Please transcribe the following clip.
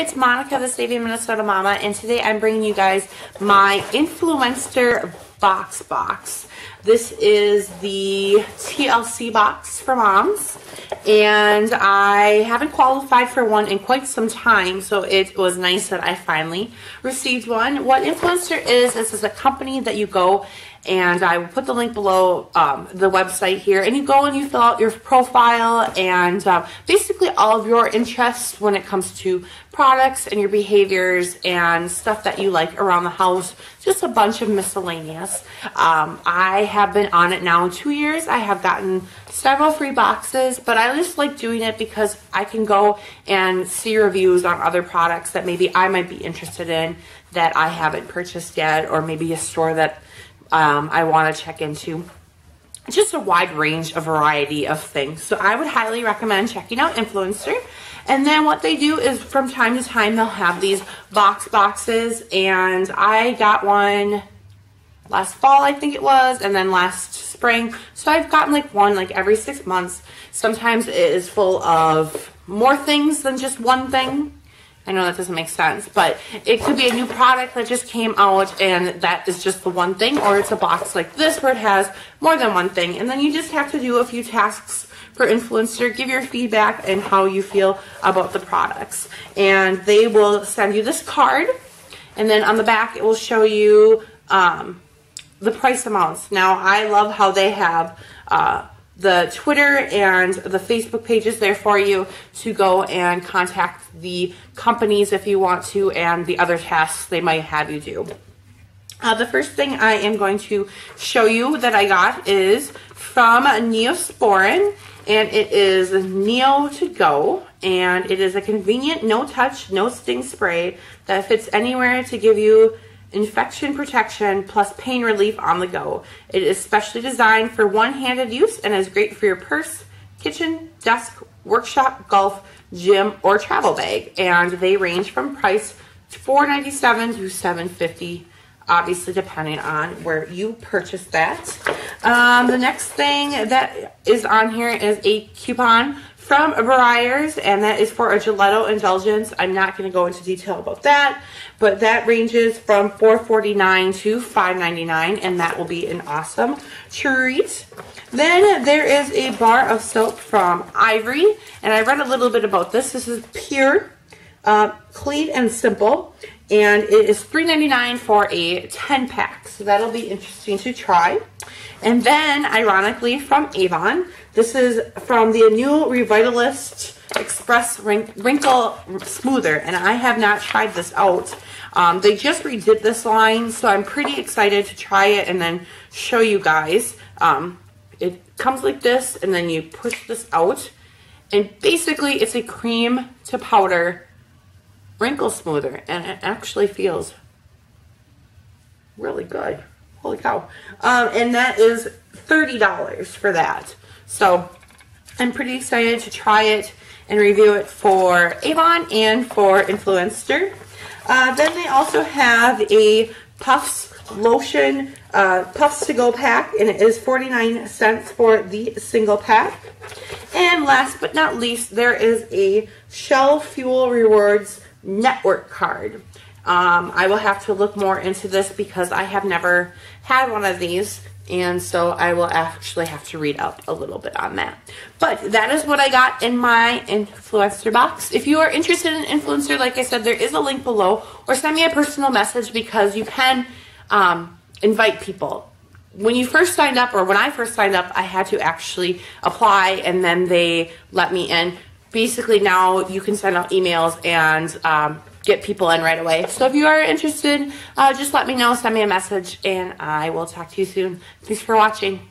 it's Monica, the Saving Minnesota Mama, and today I'm bringing you guys my Influenster VoxBox. This is the TLC box for moms, and I haven't qualified for one in quite some time, so it was nice that I finally received one. What Influenster is, this is a company that you go and I will put the link below um, the website here. And you go and you fill out your profile and uh, basically all of your interests when it comes to products and your behaviors and stuff that you like around the house. Just a bunch of miscellaneous. Um, I have been on it now two years. I have gotten several free boxes, but I just like doing it because I can go and see reviews on other products that maybe I might be interested in that I haven't purchased yet, or maybe a store that um, I want to check into just a wide range, a variety of things. So I would highly recommend checking out Influenster. And then what they do is from time to time they'll have these VoxBoxes and I got one last fall I think it was and then last spring. So I've gotten like one like every six months. Sometimes it is full of more things than just one thing. I know that doesn't make sense, but it could be a new product that just came out and that is just the one thing, or it's a box like this where it has more than one thing. And then you just have to do a few tasks for Influenster, give your feedback and how you feel about the products. And they will send you this card, and then on the back it will show you um, the price amounts. Now, I love how they have uh, the Twitter and the Facebook pages there for you to go and contact the companies if you want to and the other tasks they might have you do. Uh, the first thing I am going to show you that I got is from Neosporin and it is Neo to Go and it is a convenient no touch no sting spray that fits anywhere to give you infection protection plus pain relief on the go. It is specially designed for one-handed use and is great for your purse, kitchen, desk, workshop, golf, gym, or travel bag. And they range from price $4.97 to $7.50 obviously depending on where you purchase that. Um, the next thing that is on here is a coupon from Breyers, and that is for a gelato indulgence. I'm not going to go into detail about that, but that ranges from $4.49 to $5.99, and that will be an awesome treat. Then there is a bar of soap from Ivory, and I read a little bit about this. This is pure, uh, clean, and simple, and it is $3.99 for a 10 pack, so that'll be interesting to try. And then, ironically, from Avon, this is from the new Reversalist Express Wrinkle Smoother, and I have not tried this out. Um, they just redid this line, so I'm pretty excited to try it and then show you guys. Um, it comes like this, and then you push this out, and basically it's a cream to powder wrinkle smoother, and it actually feels really good. Holy cow. Um, and that is $30 for that. So I'm pretty excited to try it and review it for Avon and for Influenster. Uh, then they also have a Puffs lotion, uh, Puffs to go pack, and it is 49 cents for the single pack. And last but not least, there is a Shell Fuel Rewards network card. Um, I will have to look more into this because I have never had one of these. And so I will actually have to read up a little bit on that. But that is what I got in my Influenster box. If you are interested in Influenster, like I said, there is a link below. Or send me a personal message because you can um, invite people. When you first signed up, or when I first signed up, I had to actually apply and then they let me in. Basically, now you can send out emails and um, get people in right away. So if you are interested, uh, just let me know, send me a message, and I will talk to you soon. Thanks for watching.